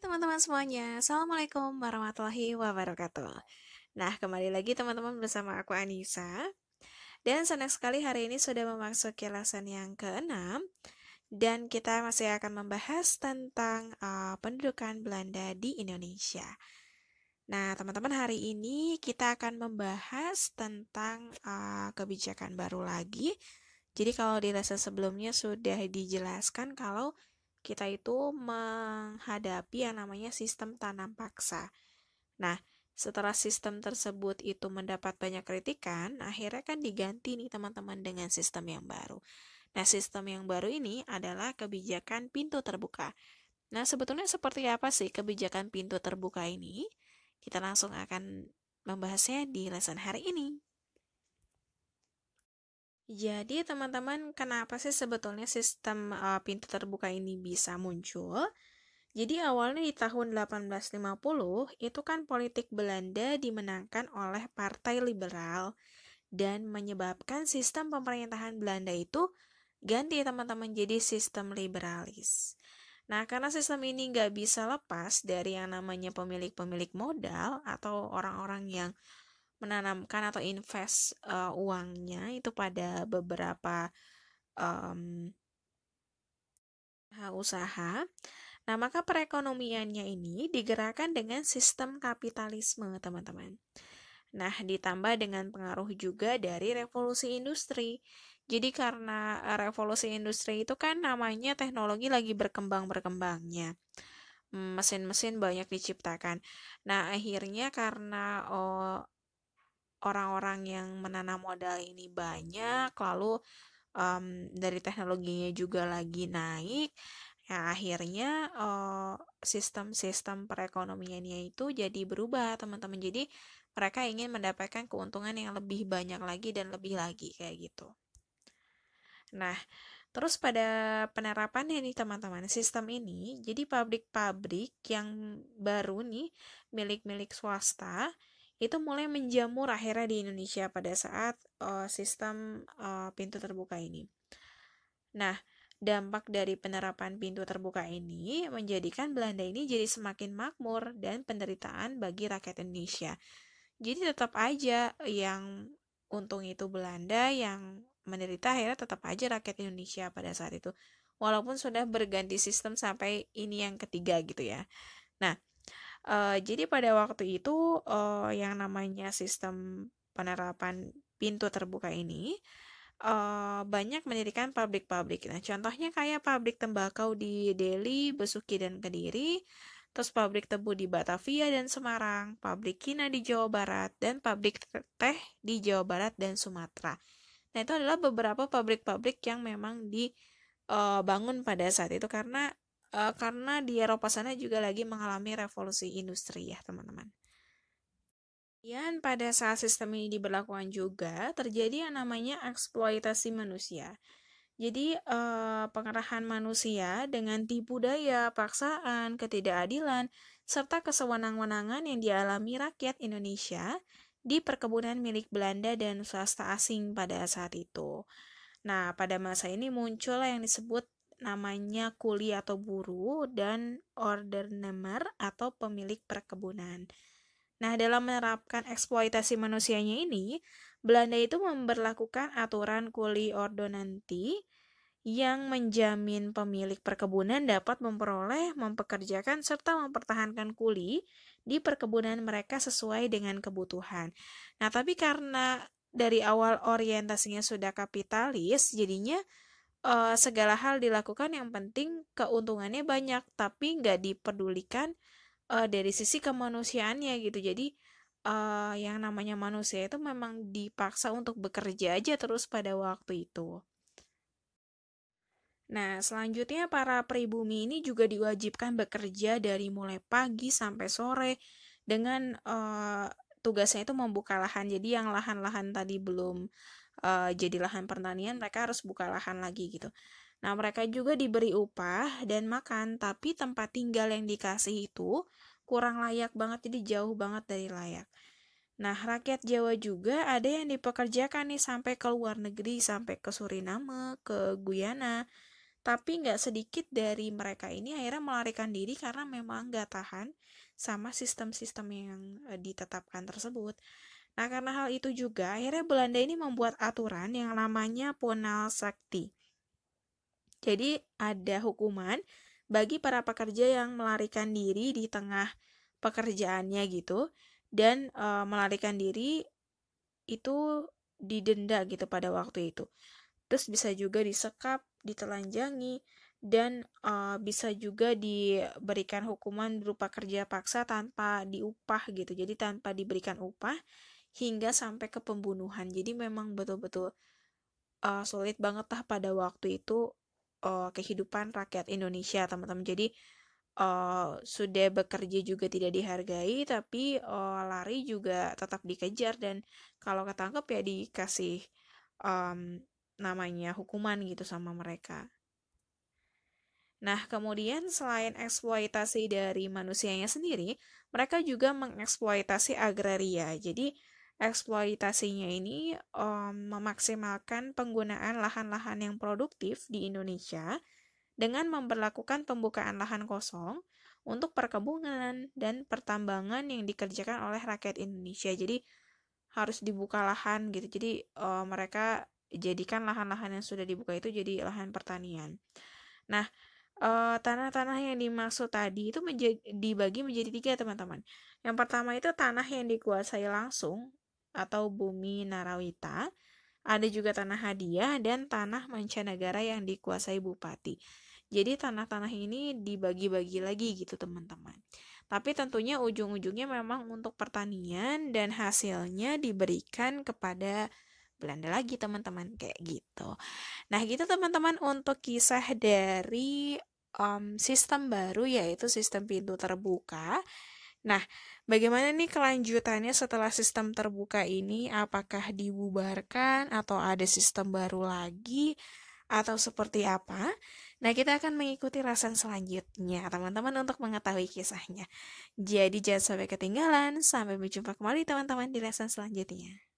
teman-teman semuanya, Assalamualaikum warahmatullahi wabarakatuh. Nah, kembali lagi teman-teman bersama aku Anissa. Dan senang sekali hari ini sudah memasuki lesson yang keenam dan kita masih akan membahas tentang uh, pendudukan Belanda di Indonesia. Nah, teman-teman hari ini kita akan membahas tentang uh, kebijakan baru lagi. Jadi kalau di lesson sebelumnya sudah dijelaskan kalau kita itu menghadapi yang namanya sistem tanam paksa. Nah, setelah sistem tersebut itu mendapat banyak kritikan, akhirnya kan diganti nih teman-teman dengan sistem yang baru. Nah, sistem yang baru ini adalah kebijakan pintu terbuka. Nah, sebetulnya seperti apa sih kebijakan pintu terbuka ini? Kita langsung akan membahasnya di lesson hari ini. Jadi teman-teman, kenapa sih sebetulnya sistem uh, pintu terbuka ini bisa muncul? Jadi awalnya di tahun 1850 itu kan politik Belanda dimenangkan oleh Partai Liberal dan menyebabkan sistem pemerintahan Belanda itu ganti teman-teman jadi sistem liberalis. Nah, karena sistem ini nggak bisa lepas dari yang namanya pemilik-pemilik modal atau orang-orang yang menanamkan atau invest uh, uangnya itu pada beberapa um, usaha. Nah, maka perekonomiannya ini digerakkan dengan sistem kapitalisme, teman-teman. Nah, ditambah dengan pengaruh juga dari revolusi industri. Jadi karena revolusi industri itu kan namanya teknologi lagi berkembang-berkembangnya. Mesin-mesin banyak diciptakan. Nah, akhirnya karena oh, orang-orang yang menanam modal ini banyak, lalu um, dari teknologinya juga lagi naik, ya akhirnya uh, sistem-sistem perekonomiannya itu jadi berubah, teman-teman. Jadi mereka ingin mendapatkan keuntungan yang lebih banyak lagi dan lebih lagi kayak gitu. Nah, terus pada penerapannya nih teman-teman, sistem ini, jadi pabrik-pabrik yang baru nih, milik-milik swasta, itu mulai menjamur akhirnya di Indonesia pada saat uh, sistem uh, pintu terbuka ini. Nah, dampak dari penerapan pintu terbuka ini menjadikan Belanda ini jadi semakin makmur dan penderitaan bagi rakyat Indonesia. Jadi tetap aja yang untung itu Belanda, yang menderita akhirnya tetap aja rakyat Indonesia pada saat itu. Walaupun sudah berganti sistem sampai ini yang ketiga gitu ya. Nah, Uh, jadi pada waktu itu uh, yang namanya sistem penerapan pintu terbuka ini uh, banyak mendirikan pabrik-pabrik. Nah, contohnya kayak pabrik tembakau di Delhi, Besuki dan Kediri, terus pabrik tebu di Batavia dan Semarang, pabrik kina di Jawa Barat, dan pabrik teh di Jawa Barat dan Sumatera. Nah, itu adalah beberapa pabrik-pabrik yang memang dibangun pada saat itu karena uh, karena di Eropa sana juga lagi mengalami revolusi industri ya teman-teman. Kemudian pada saat sistem ini diberlakukan juga terjadi yang namanya eksploitasi manusia. Jadi eh, pengerahan manusia dengan tipu daya, paksaan, ketidakadilan, serta kesewenang-wenangan yang dialami rakyat Indonesia di perkebunan milik Belanda dan swasta asing pada saat itu. Nah, pada masa ini muncul yang disebut namanya kuli atau buruh dan ordernemer atau pemilik perkebunan. Nah, dalam menerapkan eksploitasi manusianya ini, Belanda itu memperlakukan aturan kuli ordonanti yang menjamin pemilik perkebunan dapat memperoleh, mempekerjakan, serta mempertahankan kuli di perkebunan mereka sesuai dengan kebutuhan. Nah, tapi karena dari awal orientasinya sudah kapitalis, jadinya uh, segala hal dilakukan yang penting keuntungannya banyak tapi nggak diperdulikan uh, dari sisi kemanusiaannya gitu jadi uh, yang namanya manusia itu memang dipaksa untuk bekerja aja terus pada waktu itu Nah, selanjutnya para pribumi ini juga diwajibkan bekerja dari mulai pagi sampai sore dengan uh, tugasnya itu membuka lahan. Jadi yang lahan-lahan tadi belum uh, jadi lahan pertanian mereka harus buka lahan lagi gitu nah mereka juga diberi upah dan makan tapi tempat tinggal yang dikasih itu kurang layak banget jadi jauh banget dari layak Nah, rakyat Jawa juga ada yang dipekerjakan nih sampai ke luar negeri, sampai ke Suriname, ke Guyana. Tapi nggak sedikit dari mereka ini akhirnya melarikan diri karena memang nggak tahan sama sistem-sistem yang eh, ditetapkan tersebut. Nah, karena hal itu juga, akhirnya Belanda ini membuat aturan yang namanya Ponal Sakti. Jadi, ada hukuman bagi para pekerja yang melarikan diri di tengah pekerjaannya gitu, dan e, melarikan diri itu didenda gitu pada waktu itu. Terus bisa juga disekap ditelanjangi, dan uh, bisa juga diberikan hukuman berupa kerja paksa tanpa diupah gitu. Jadi tanpa diberikan upah hingga sampai ke pembunuhan. Jadi memang betul-betul uh, sulit banget lah pada waktu itu uh, kehidupan rakyat Indonesia, teman-teman. Jadi uh, sudah bekerja juga tidak dihargai, tapi uh, lari juga tetap dikejar dan kalau ketangkep ya dikasih um, namanya hukuman gitu sama mereka. Nah, kemudian selain eksploitasi dari manusianya sendiri, mereka juga mengeksploitasi agraria. Jadi, eksploitasinya ini um, memaksimalkan penggunaan lahan-lahan yang produktif di Indonesia dengan memperlakukan pembukaan lahan kosong untuk perkebunan dan pertambangan yang dikerjakan oleh rakyat Indonesia. Jadi, harus dibuka lahan gitu. Jadi, uh, mereka jadikan lahan-lahan yang sudah dibuka itu jadi lahan pertanian. Nah, tanah tanah-tanah yang dimaksud tadi itu menjadi, dibagi menjadi tiga teman-teman. Yang pertama itu tanah yang dikuasai langsung atau bumi narawita. Ada juga tanah hadiah dan tanah mancanegara yang dikuasai bupati. Jadi tanah-tanah ini dibagi-bagi lagi gitu teman-teman. Tapi tentunya ujung-ujungnya memang untuk pertanian dan hasilnya diberikan kepada Belanda lagi teman-teman kayak gitu. Nah gitu teman-teman untuk kisah dari um, sistem baru yaitu sistem pintu terbuka. Nah bagaimana nih kelanjutannya setelah sistem terbuka ini? Apakah dibubarkan atau ada sistem baru lagi? Atau seperti apa? Nah, kita akan mengikuti rasan selanjutnya, teman-teman, untuk mengetahui kisahnya. Jadi, jangan sampai ketinggalan. Sampai berjumpa kembali, teman-teman, di rasan selanjutnya.